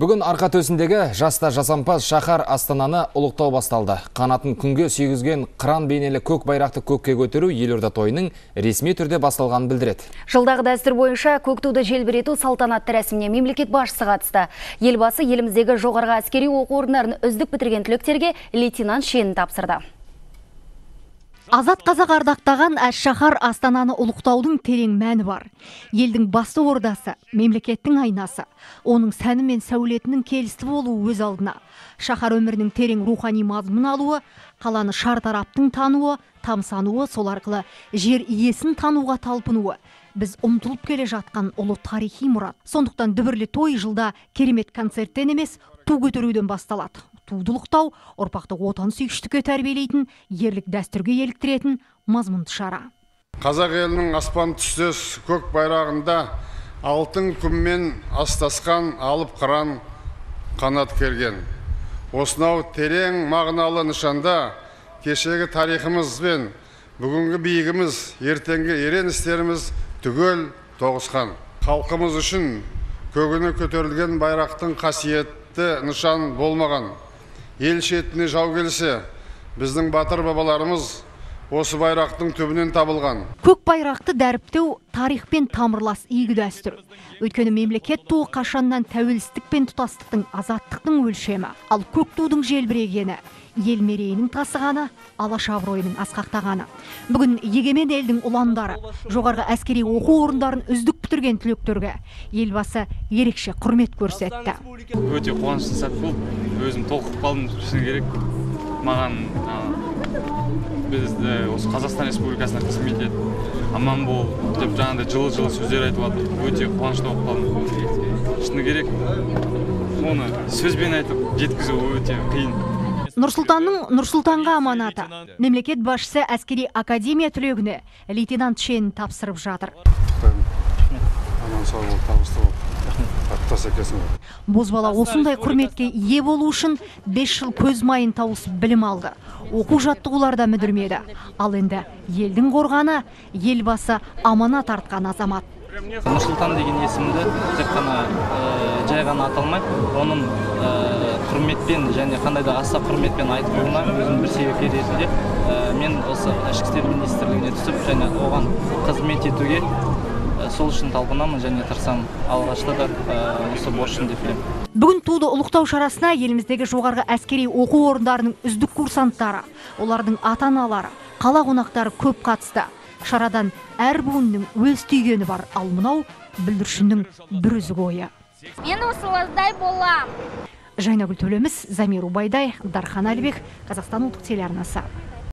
Бүгін арқа төсіндегі жаста жасампаз шахар Астананы ұлықтау басталды. Қанатын күнге сүйгізген қыран бейнелі көк байрақты көкке көтеру елорда тойының ресми түрде басталғанын білдіреді. Жылдағы дәстүр бойынша көк туды желбірету салтанатты рәсіміне мемлекет басшысы қатысты. Елбасы еліміздегі жоғарғы әскери оқу орындарын үздік бітірген түлектерге лейтенант шенін тапсырды. Азат қазақ ардақтаған әш шахар Астананы ұлықтаудың терең мәні бар. Елдің басты ордасы, мемлекеттің айнасы. Оның сәні мен сәулетінің келісті болуы өз алдына. Шахар өмірінің терең рухани мазмұн алуы, қаланы шар тараптың тануы, тамсануы, сол арқылы жер иесін тануға талпынуы. Біз ұмтылып келе жатқан ұлы тарихи мұрат. Сондықтан дүбірлі той жылда керемет концерттен емес, ту көтеруден басталады тудылықтау ұрпақты отан сүйгіштікке тәрбиелейтін ерлік дәстүрге еліктіретін мазмұнды шара. Қазақ елінің аспан түстес көк байрағында алтын күммен астасқан алып қыран қанат керген осынау терең мағыналы нышанда кешегі тарихымыз бен бүгінгі биігіміз ертеңгі ерен істеріміз түгел тоғысқан. Халқымыз үшін көгіне көтерілген байрақтың қасиетті нышан болмаған. Ел шетіне жау келсе біздің батыр бабаларымыз осы байрақтың түбінен табылған. Көк байрақты дәріптеу тарихпен тамырлас игі дәстүр. Өйткені мемлекет туы қашаннан тәуелсіздік пен тұтастықтың азаттықтың өлшемі. Ал көк тудың желбірегені ел мерейінің тасығаны алаш абыройының асқақтағаны. Бүгін егемен елдің ұландары жоғарғы әскери оқу орындарын үздік бітірген түлектерге елбасы ерекше құрмет көрсетті. Өте қуанышты сәт болды. Өзім толқып қалдым шыны керек. Маған біз осы қазақстан республикасына қызмет ет аман бол деп жаңағыдай жылы жылы сөздер айтып жатыр. Өте қуанышты болып қалдым шыны керек. Оны сөзбен айтып жеткізу өте қиын. Нұрсұлтанның нұрсұлтанға аманаты. Мемлекет басшысы әскери академия түлегіне лейтенант шенін тапсырып жатыр. Аман сау табысты аттас бозбала осындай құрметке ие болу үшін бес жыл көз майын тауысып білім алды. Оқу жаттығуларда мүдірмеді. Ал енді елдің қорғаны елбасы аманат артқан азамат. Нұрсұлтан деген есімді тек қана жай ғана аталмай оның құрметпен және қандай да аса құрметпен айтылуына өзім бір себепкер ретінде мен осы ішкі істер министрлігіне түсіп және оған қызмет етуге сол үшін талпынамын және тырысамын. Алғашқыда да осы борышым деп білемін. Бүгін туды ұлықтау шарасына еліміздегі жоғарғы әскери оқу орындарының үздік курсанттары олардың ата аналары қала қонақтары көп қатысты. Шарадан әр буынның өз түйгені бар. Ал мынау бүлдіршіннің бір үзік ойы мен осылардай болам. Жайнагүл төлеміс замир убайдай дархан әлібек қазақстан ұлттық телеарнасы.